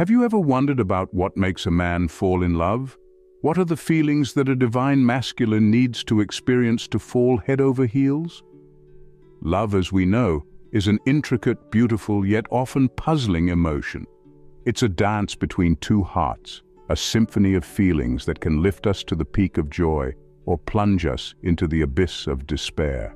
Have you ever wondered about what makes a man fall in love? What are the feelings that a divine masculine needs to experience to fall head over heels? Love, as we know, is an intricate, beautiful, yet often puzzling emotion. It's a dance between two hearts, a symphony of feelings that can lift us to the peak of joy or plunge us into the abyss of despair.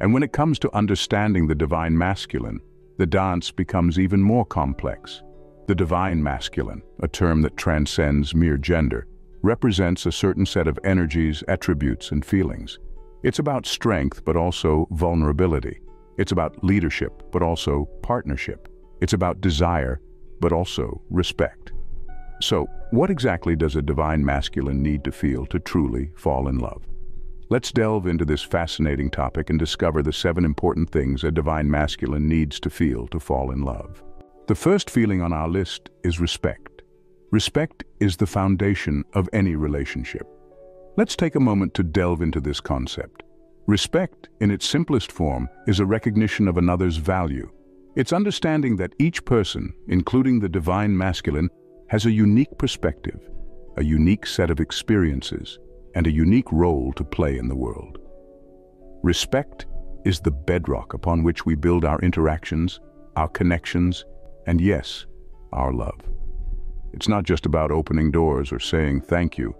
And when it comes to understanding the divine masculine, the dance becomes even more complex. The divine masculine, a term that transcends mere gender, represents a certain set of energies, attributes, and feelings. It's about strength, but also vulnerability. It's about leadership, but also partnership. It's about desire, but also respect. So, what exactly does a divine masculine need to feel to truly fall in love? Let's delve into this fascinating topic and discover the seven important things a divine masculine needs to feel to fall in love. The first feeling on our list is respect. Respect is the foundation of any relationship. Let's take a moment to delve into this concept. Respect, in its simplest form, is a recognition of another's value. It's understanding that each person, including the divine masculine, has a unique perspective, a unique set of experiences, and a unique role to play in the world. Respect is the bedrock upon which we build our interactions, our connections, and yes, our love. It's not just about opening doors or saying thank you.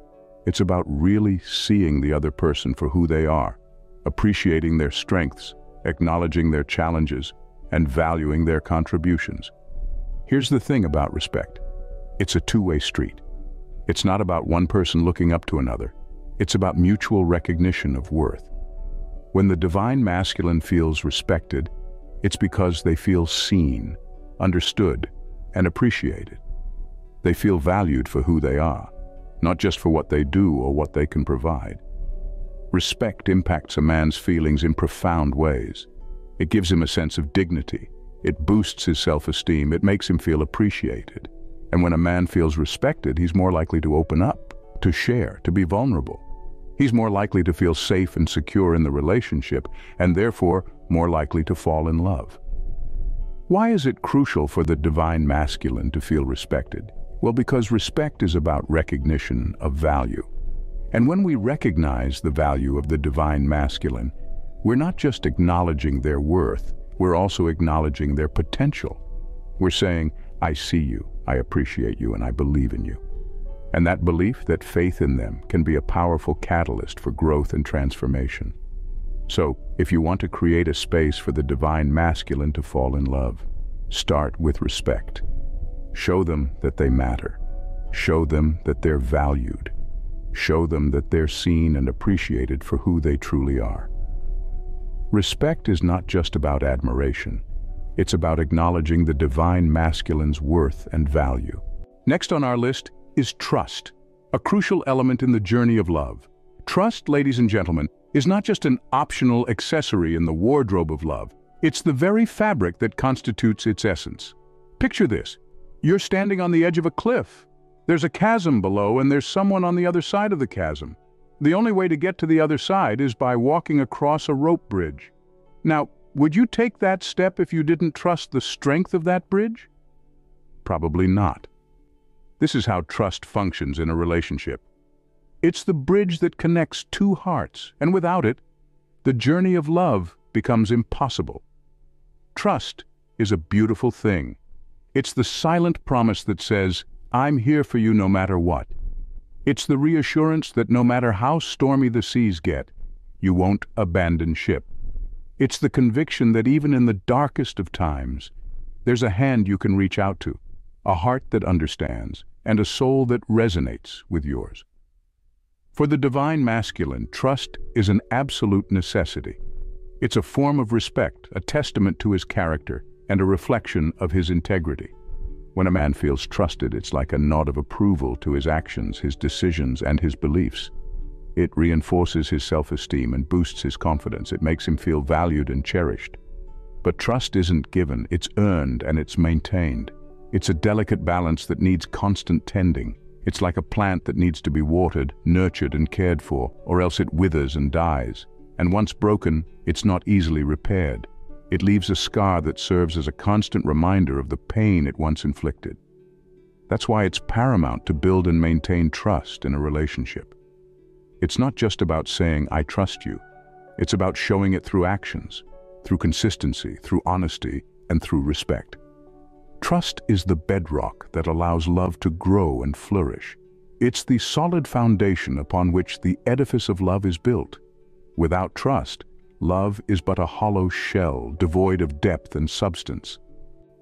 It's about really seeing the other person for who they are, appreciating their strengths, acknowledging their challenges, and valuing their contributions. Here's the thing about respect. It's a two-way street. It's not about one person looking up to another. It's about mutual recognition of worth. When the divine masculine feels respected, it's because they feel seen, understood, and appreciated. They feel valued for who they are, not just for what they do or what they can provide. Respect impacts a man's feelings in profound ways. It gives him a sense of dignity. It boosts his self-esteem. It makes him feel appreciated. And when a man feels respected, he's more likely to open up, to share, to be vulnerable. He's more likely to feel safe and secure in the relationship, and therefore more likely to fall in love. Why is it crucial for the divine masculine to feel respected? Well, because respect is about recognition of value. And when we recognize the value of the divine masculine, we're not just acknowledging their worth, we're also acknowledging their potential. We're saying, I see you, I appreciate you, and I believe in you. And that belief, that faith in them, can be a powerful catalyst for growth and transformation. So, if you want to create a space for the divine masculine to fall in love, start with respect. Show them that they matter. Show them that they're valued. Show them that they're seen and appreciated for who they truly are. Respect is not just about admiration. It's about acknowledging the divine masculine's worth and value. Next on our list is trust, a crucial element in the journey of love. Trust, ladies and gentlemen, is not just an optional accessory in the wardrobe of love. It's the very fabric that constitutes its essence. Picture this. You're standing on the edge of a cliff. There's a chasm below and there's someone on the other side of the chasm. The only way to get to the other side is by walking across a rope bridge. Now, would you take that step if you didn't trust the strength of that bridge? Probably not. This is how trust functions in a relationship. It's the bridge that connects two hearts, and without it, the journey of love becomes impossible. Trust is a beautiful thing. It's the silent promise that says, I'm here for you no matter what. It's the reassurance that no matter how stormy the seas get, you won't abandon ship. It's the conviction that even in the darkest of times, there's a hand you can reach out to, a heart that understands, and a soul that resonates with yours. For the divine masculine, trust is an absolute necessity. It's a form of respect, a testament to his character, and a reflection of his integrity. When a man feels trusted, it's like a nod of approval to his actions, his decisions, and his beliefs. It reinforces his self-esteem and boosts his confidence. It makes him feel valued and cherished. But trust isn't given, it's earned and it's maintained. It's a delicate balance that needs constant tending. It's like a plant that needs to be watered, nurtured and cared for, or else it withers and dies. And once broken, it's not easily repaired. It leaves a scar that serves as a constant reminder of the pain it once inflicted. That's why it's paramount to build and maintain trust in a relationship. It's not just about saying, I trust you. It's about showing it through actions, through consistency, through honesty, and through respect. Trust is the bedrock that allows love to grow and flourish. It's the solid foundation upon which the edifice of love is built. Without trust, love is but a hollow shell devoid of depth and substance.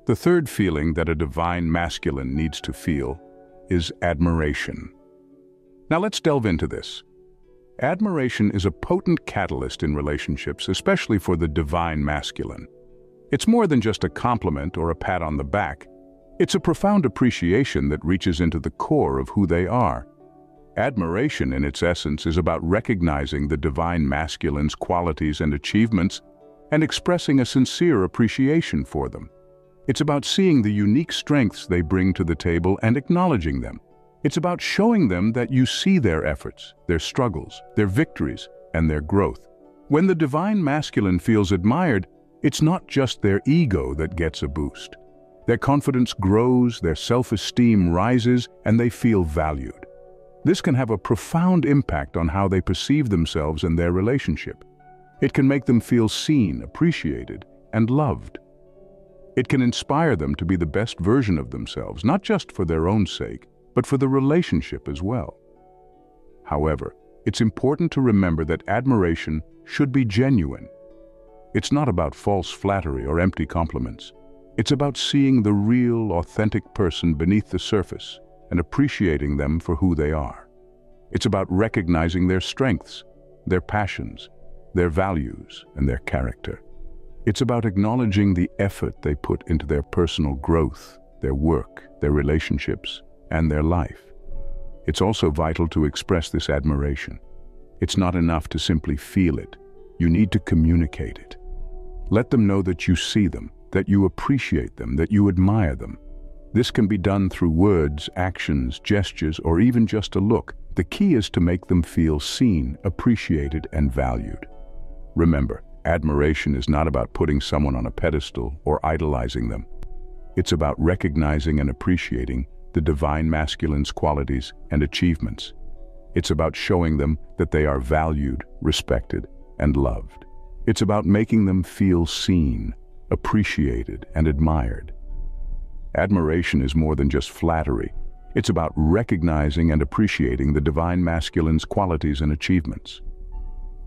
The third feeling that a divine masculine needs to feel is admiration. Now let's delve into this. Admiration is a potent catalyst in relationships, especially for the divine masculine. It's more than just a compliment or a pat on the back. It's a profound appreciation that reaches into the core of who they are. Admiration, in its essence, is about recognizing the divine masculine's qualities and achievements and expressing a sincere appreciation for them. It's about seeing the unique strengths they bring to the table and acknowledging them. It's about showing them that you see their efforts, their struggles, their victories, and their growth. When the divine masculine feels admired, it's not just their ego that gets a boost. Their confidence grows, their self-esteem rises, and they feel valued. This can have a profound impact on how they perceive themselves and their relationship. It can make them feel seen, appreciated, and loved. It can inspire them to be the best version of themselves, not just for their own sake, but for the relationship as well. However, it's important to remember that admiration should be genuine. It's not about false flattery or empty compliments. It's about seeing the real, authentic person beneath the surface and appreciating them for who they are. It's about recognizing their strengths, their passions, their values, and their character. It's about acknowledging the effort they put into their personal growth, their work, their relationships, and their life. It's also vital to express this admiration. It's not enough to simply feel it. You need to communicate it. Let them know that you see them, that you appreciate them, that you admire them. This can be done through words, actions, gestures, or even just a look. The key is to make them feel seen, appreciated, and valued. Remember, Admiration is not about putting someone on a pedestal or idolizing them. It's about recognizing and appreciating the divine masculine's qualities and achievements. It's about showing them that they are valued, respected, and loved. It's about making them feel seen, appreciated, and admired. Admiration is more than just flattery. It's about recognizing and appreciating the divine masculine's qualities and achievements.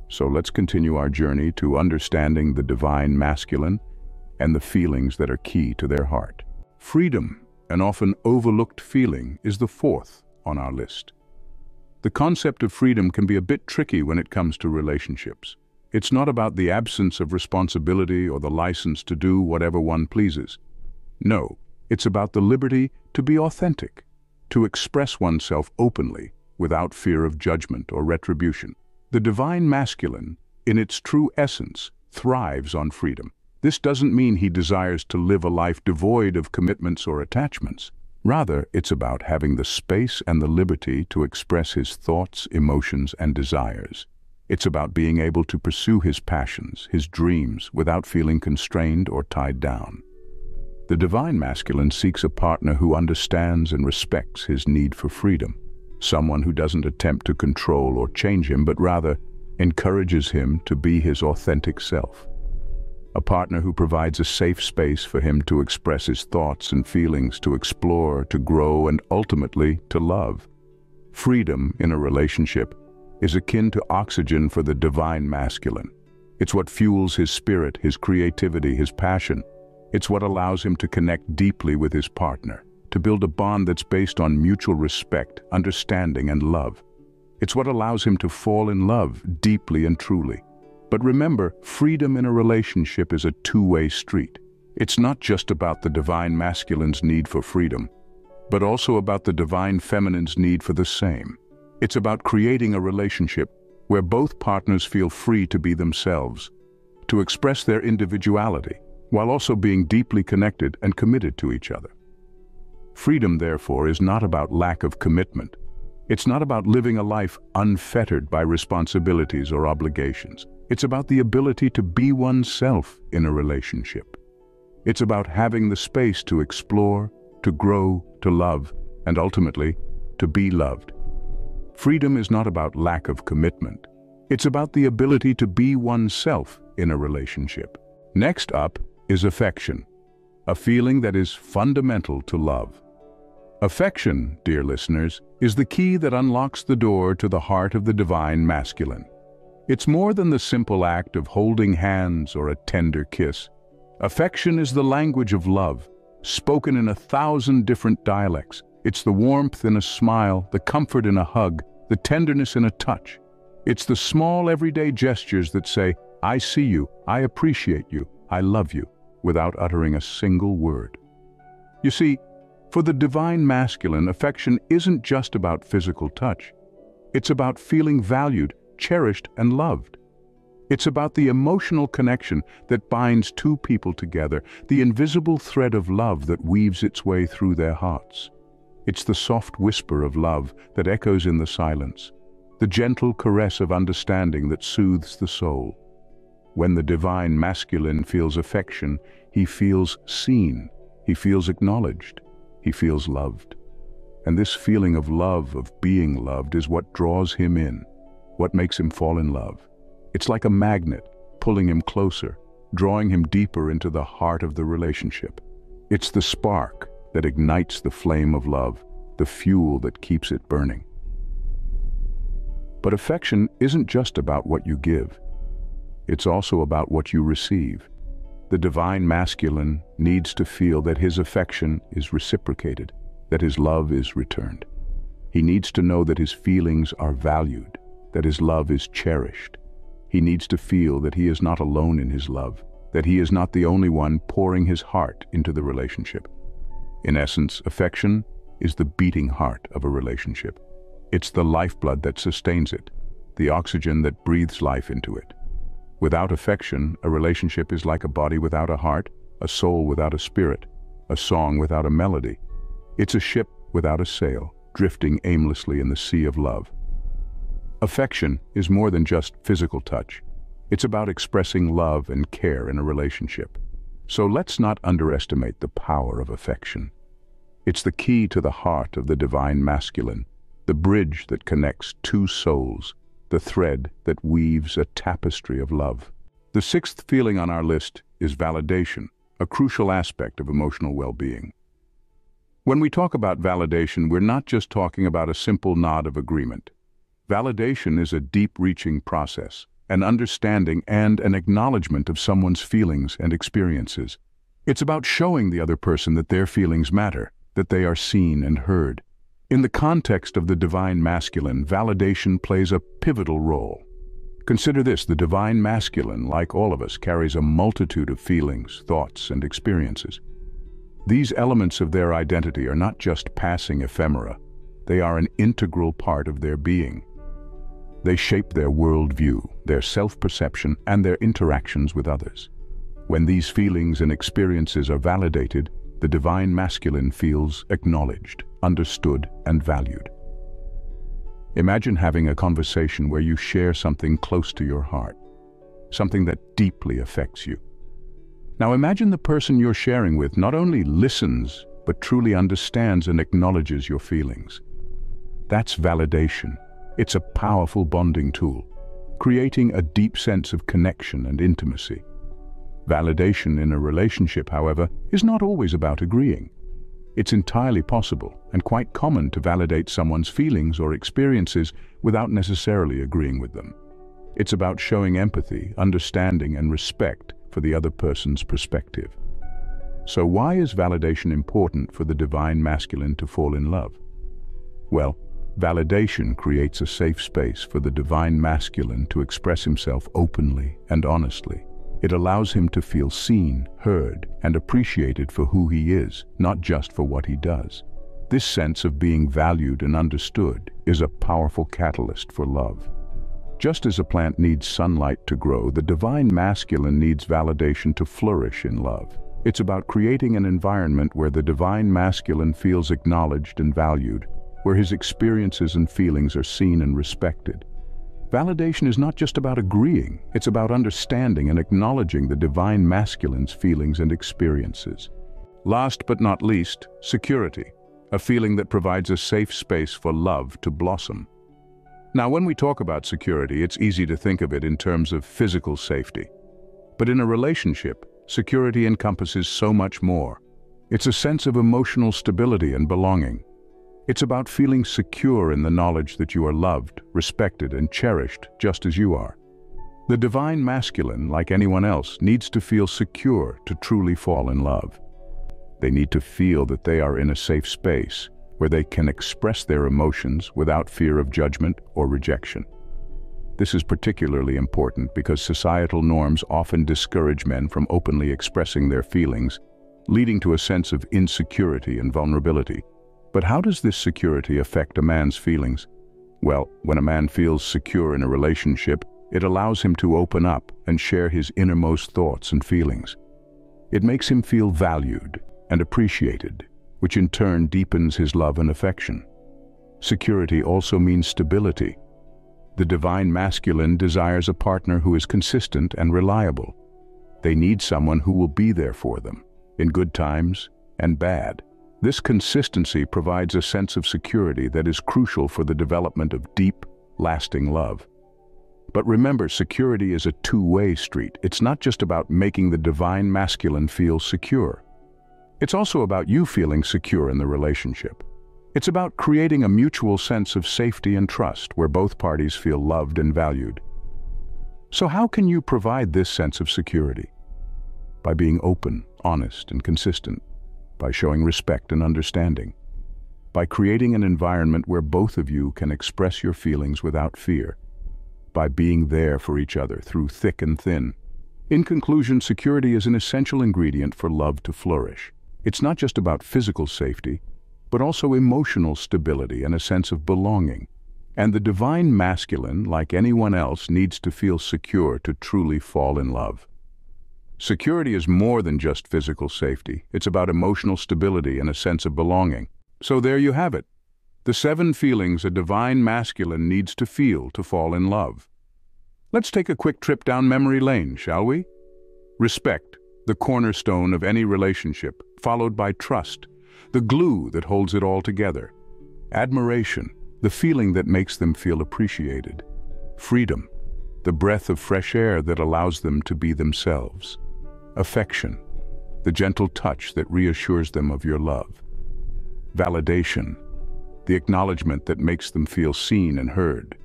So let's continue our journey to understanding the divine masculine and the feelings that are key to their heart. Freedom, an often overlooked feeling, is the fourth on our list. The concept of freedom can be a bit tricky when it comes to relationships. It's not about the absence of responsibility or the license to do whatever one pleases. No, it's about the liberty to be authentic, to express oneself openly without fear of judgment or retribution. The divine masculine, in its true essence, thrives on freedom. This doesn't mean he desires to live a life devoid of commitments or attachments. Rather, it's about having the space and the liberty to express his thoughts, emotions, and desires. It's about being able to pursue his passions, his dreams, without feeling constrained or tied down. The divine masculine seeks a partner who understands and respects his need for freedom someone who doesn't attempt to control or change him, but rather encourages him to be his authentic self. A partner who provides a safe space for him to express his thoughts and feelings, to explore, to grow, and ultimately to love. Freedom in a relationship is akin to oxygen for the divine masculine. It's what fuels his spirit, his creativity, his passion. It's what allows him to connect deeply with his partner to build a bond that's based on mutual respect, understanding, and love. It's what allows him to fall in love deeply and truly. But remember, freedom in a relationship is a two-way street. It's not just about the divine masculine's need for freedom, but also about the divine feminine's need for the same. It's about creating a relationship where both partners feel free to be themselves, to express their individuality, while also being deeply connected and committed to each other. Freedom, therefore, is not about lack of commitment. It's not about living a life unfettered by responsibilities or obligations. It's about the ability to be oneself in a relationship. It's about having the space to explore, to grow, to love, and ultimately, to be loved. Freedom is not about lack of commitment. It's about the ability to be oneself in a relationship. Next up is affection, a feeling that is fundamental to love. Affection, dear listeners, is the key that unlocks the door to the heart of the divine masculine. It's more than the simple act of holding hands or a tender kiss. Affection is the language of love, spoken in a thousand different dialects. It's the warmth in a smile, the comfort in a hug, the tenderness in a touch. It's the small everyday gestures that say, I see you, I appreciate you, I love you, without uttering a single word. You see, for the divine masculine, affection isn't just about physical touch. It's about feeling valued, cherished, and loved. It's about the emotional connection that binds two people together, the invisible thread of love that weaves its way through their hearts. It's the soft whisper of love that echoes in the silence, the gentle caress of understanding that soothes the soul. When the divine masculine feels affection, he feels seen, he feels acknowledged, he feels loved. And this feeling of love, of being loved, is what draws him in, what makes him fall in love. It's like a magnet, pulling him closer, drawing him deeper into the heart of the relationship. It's the spark that ignites the flame of love, the fuel that keeps it burning. But affection isn't just about what you give. It's also about what you receive. The divine masculine needs to feel that his affection is reciprocated, that his love is returned. He needs to know that his feelings are valued, that his love is cherished. He needs to feel that he is not alone in his love, that he is not the only one pouring his heart into the relationship. In essence, affection is the beating heart of a relationship. It's the lifeblood that sustains it, the oxygen that breathes life into it. Without affection, a relationship is like a body without a heart, a soul without a spirit, a song without a melody. It's a ship without a sail, drifting aimlessly in the sea of love. Affection is more than just physical touch. It's about expressing love and care in a relationship. So let's not underestimate the power of affection. It's the key to the heart of the divine masculine, the bridge that connects two souls, the thread that weaves a tapestry of love. The sixth feeling on our list is validation, a crucial aspect of emotional well-being. When we talk about validation, we're not just talking about a simple nod of agreement. Validation is a deep-reaching process, an understanding and an acknowledgement of someone's feelings and experiences. It's about showing the other person that their feelings matter, that they are seen and heard, in the context of the divine masculine, validation plays a pivotal role. Consider this, the divine masculine, like all of us, carries a multitude of feelings, thoughts, and experiences. These elements of their identity are not just passing ephemera, they are an integral part of their being. They shape their worldview, their self-perception, and their interactions with others. When these feelings and experiences are validated, the divine masculine feels acknowledged, understood, and valued. Imagine having a conversation where you share something close to your heart, something that deeply affects you. Now imagine the person you're sharing with not only listens, but truly understands and acknowledges your feelings. That's validation. It's a powerful bonding tool, creating a deep sense of connection and intimacy. Validation in a relationship, however, is not always about agreeing. It's entirely possible and quite common to validate someone's feelings or experiences without necessarily agreeing with them. It's about showing empathy, understanding and respect for the other person's perspective. So why is validation important for the divine masculine to fall in love? Well, validation creates a safe space for the divine masculine to express himself openly and honestly. It allows him to feel seen, heard, and appreciated for who he is, not just for what he does. This sense of being valued and understood is a powerful catalyst for love. Just as a plant needs sunlight to grow, the divine masculine needs validation to flourish in love. It's about creating an environment where the divine masculine feels acknowledged and valued, where his experiences and feelings are seen and respected. Validation is not just about agreeing, it's about understanding and acknowledging the divine masculine's feelings and experiences. Last but not least, security, a feeling that provides a safe space for love to blossom. Now, when we talk about security, it's easy to think of it in terms of physical safety. But in a relationship, security encompasses so much more. It's a sense of emotional stability and belonging. It's about feeling secure in the knowledge that you are loved, respected, and cherished just as you are. The divine masculine, like anyone else, needs to feel secure to truly fall in love. They need to feel that they are in a safe space, where they can express their emotions without fear of judgment or rejection. This is particularly important because societal norms often discourage men from openly expressing their feelings, leading to a sense of insecurity and vulnerability. But how does this security affect a man's feelings? Well, when a man feels secure in a relationship, it allows him to open up and share his innermost thoughts and feelings. It makes him feel valued and appreciated, which in turn deepens his love and affection. Security also means stability. The divine masculine desires a partner who is consistent and reliable. They need someone who will be there for them, in good times and bad. This consistency provides a sense of security that is crucial for the development of deep, lasting love. But remember, security is a two-way street. It's not just about making the divine masculine feel secure. It's also about you feeling secure in the relationship. It's about creating a mutual sense of safety and trust where both parties feel loved and valued. So how can you provide this sense of security? By being open, honest, and consistent. By showing respect and understanding. By creating an environment where both of you can express your feelings without fear. By being there for each other through thick and thin. In conclusion, security is an essential ingredient for love to flourish. It's not just about physical safety, but also emotional stability and a sense of belonging. And the divine masculine, like anyone else, needs to feel secure to truly fall in love. Security is more than just physical safety. It's about emotional stability and a sense of belonging. So there you have it. The seven feelings a divine masculine needs to feel to fall in love. Let's take a quick trip down memory lane, shall we? Respect, the cornerstone of any relationship, followed by trust, the glue that holds it all together. Admiration, the feeling that makes them feel appreciated. Freedom, the breath of fresh air that allows them to be themselves. Affection, the gentle touch that reassures them of your love. Validation, the acknowledgement that makes them feel seen and heard.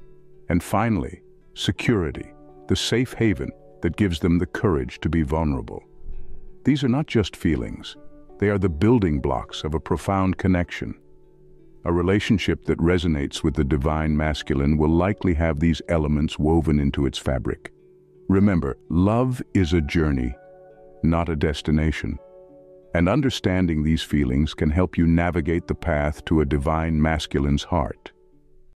And finally, security, the safe haven that gives them the courage to be vulnerable. These are not just feelings. They are the building blocks of a profound connection. A relationship that resonates with the divine masculine will likely have these elements woven into its fabric. Remember, love is a journey, not a destination. And understanding these feelings can help you navigate the path to a divine masculine's heart.